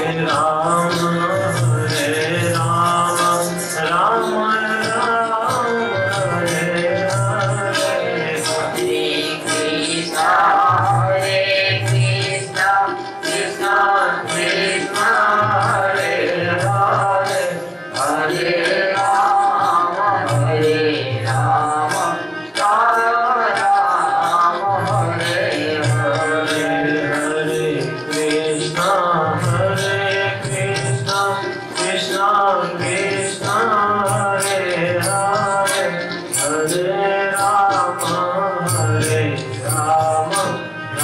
Hare Rama,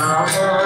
Mama.